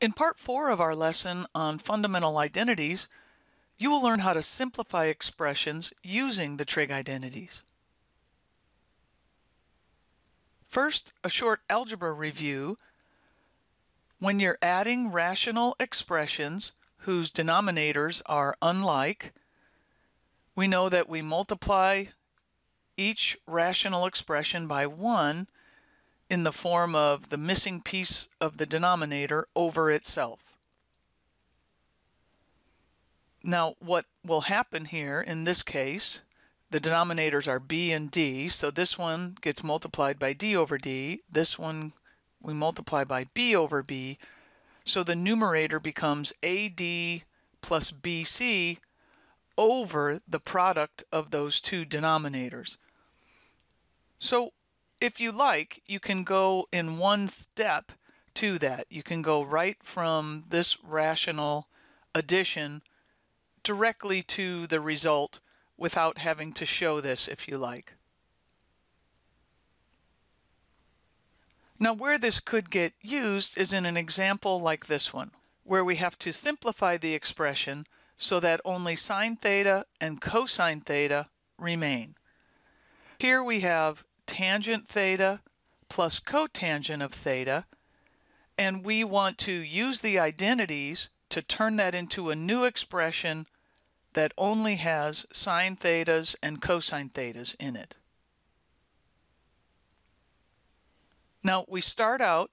In part four of our lesson on fundamental identities, you will learn how to simplify expressions using the trig identities. First, a short algebra review. When you're adding rational expressions whose denominators are unlike, we know that we multiply each rational expression by 1 in the form of the missing piece of the denominator over itself. Now, what will happen here in this case, the denominators are b and d, so this one gets multiplied by d over d, this one we multiply by b over b, so the numerator becomes ad plus bc over the product of those two denominators. So if you like, you can go in one step to that. You can go right from this rational addition directly to the result without having to show this if you like. Now where this could get used is in an example like this one, where we have to simplify the expression so that only sine theta and cosine theta remain. Here we have tangent theta plus cotangent of theta, and we want to use the identities to turn that into a new expression that only has sine thetas and cosine thetas in it. Now we start out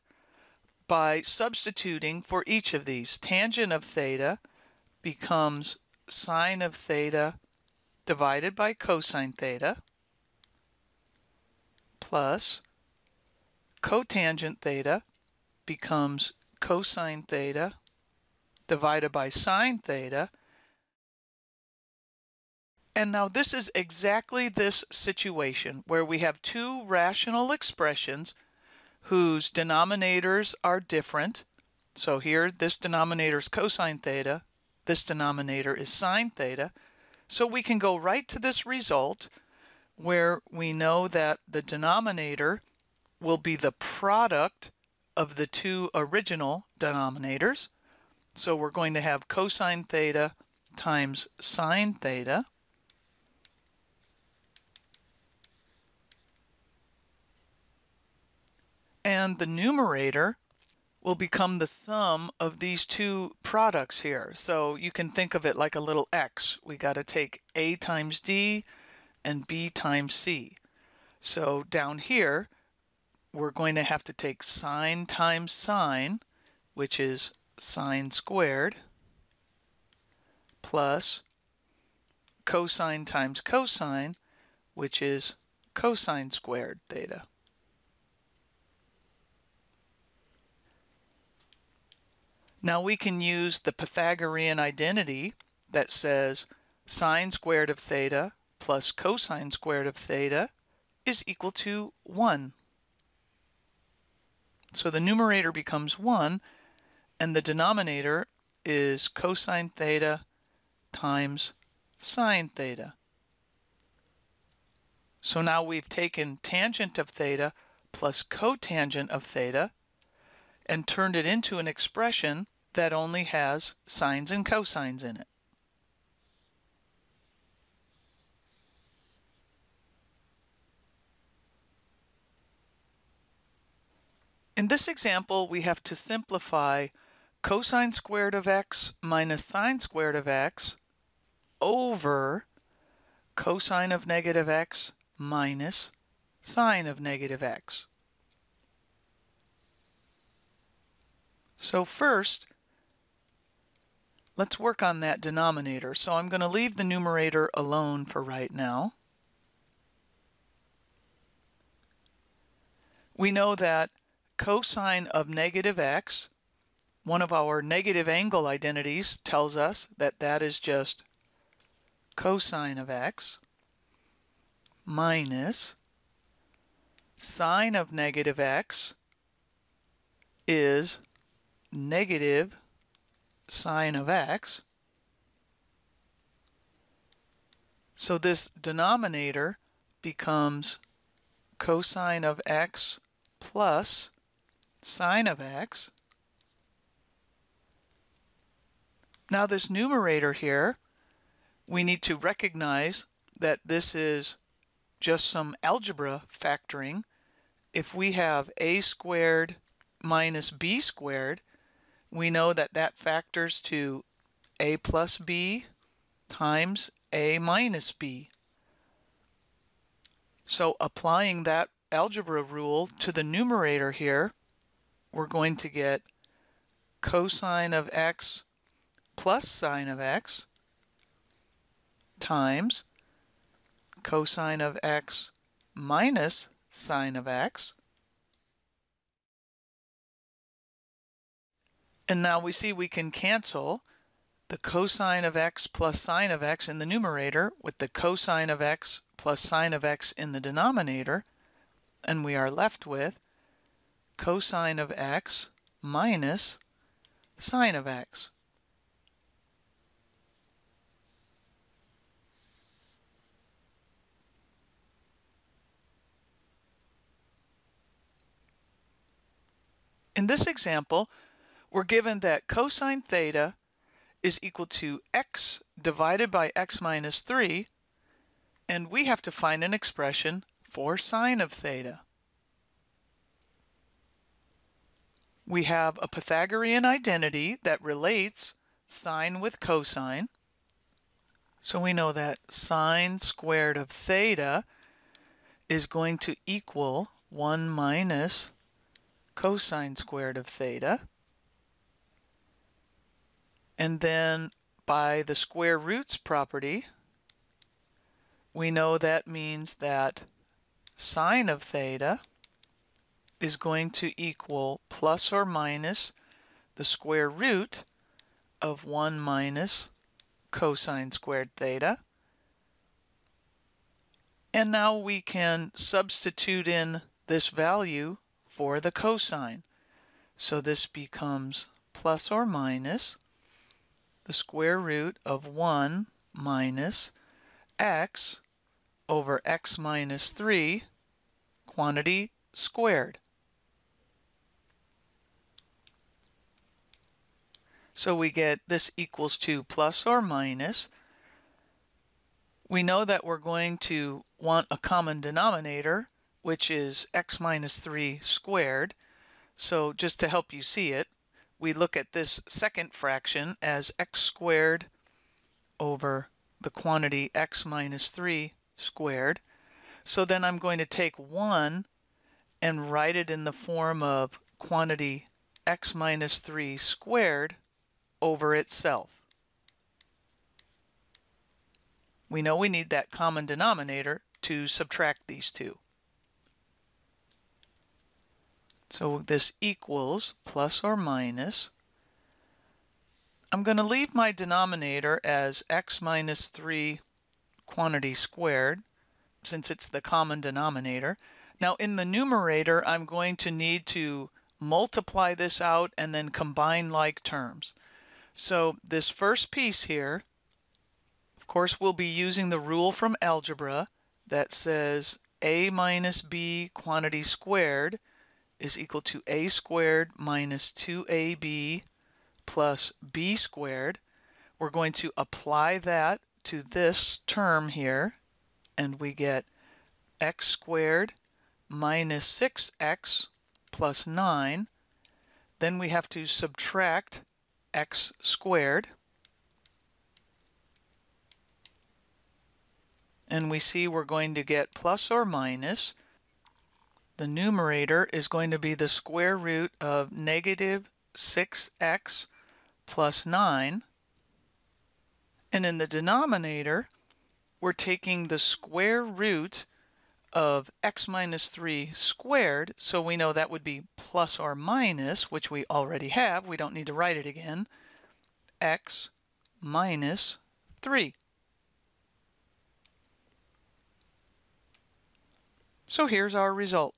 by substituting for each of these. Tangent of theta becomes sine of theta divided by cosine theta plus cotangent theta becomes cosine theta divided by sine theta. And now this is exactly this situation where we have two rational expressions whose denominators are different. So here this denominator is cosine theta, this denominator is sine theta. So we can go right to this result where we know that the denominator will be the product of the two original denominators. So we're going to have cosine theta times sine theta. And the numerator will become the sum of these two products here. So you can think of it like a little x. We got to take a times d and b times c. So down here, we're going to have to take sine times sine, which is sine squared, plus cosine times cosine, which is cosine squared theta. Now we can use the Pythagorean identity that says sine squared of theta plus cosine squared of theta is equal to 1. So the numerator becomes 1 and the denominator is cosine theta times sine theta. So now we've taken tangent of theta plus cotangent of theta and turned it into an expression that only has sines and cosines in it. In this example, we have to simplify cosine squared of x minus sine squared of x over cosine of negative x minus sine of negative x. So first, let's work on that denominator. So I'm going to leave the numerator alone for right now. We know that cosine of negative x, one of our negative angle identities tells us that that is just cosine of x minus sine of negative x is negative sine of x. So this denominator becomes cosine of x plus sine of x. Now this numerator here, we need to recognize that this is just some algebra factoring. If we have a squared minus b squared, we know that that factors to a plus b times a minus b. So applying that algebra rule to the numerator here, we're going to get cosine of x plus sine of x times cosine of x minus sine of x. And now we see we can cancel the cosine of x plus sine of x in the numerator with the cosine of x plus sine of x in the denominator, and we are left with cosine of x minus sine of x. In this example, we're given that cosine theta is equal to x divided by x minus 3, and we have to find an expression for sine of theta. We have a Pythagorean identity that relates sine with cosine. So we know that sine squared of theta is going to equal 1 minus cosine squared of theta. And then by the square roots property, we know that means that sine of theta is going to equal plus or minus the square root of 1 minus cosine squared theta. And now we can substitute in this value for the cosine. So this becomes plus or minus the square root of 1 minus x over x minus 3 quantity squared. So we get this equals to plus or minus. We know that we're going to want a common denominator, which is x minus 3 squared. So just to help you see it, we look at this second fraction as x squared over the quantity x minus 3 squared. So then I'm going to take 1 and write it in the form of quantity x minus 3 squared over itself. We know we need that common denominator to subtract these two. So this equals plus or minus. I'm going to leave my denominator as x minus 3 quantity squared since it's the common denominator. Now in the numerator I'm going to need to multiply this out and then combine like terms. So this first piece here, of course we'll be using the rule from algebra that says a minus b quantity squared is equal to a squared minus 2ab plus b squared. We're going to apply that to this term here, and we get x squared minus 6x plus 9. Then we have to subtract x squared. And we see we're going to get plus or minus the numerator is going to be the square root of negative 6x plus 9. And in the denominator, we're taking the square root of x minus 3 squared, so we know that would be plus or minus, which we already have, we don't need to write it again, x minus 3. So here's our result.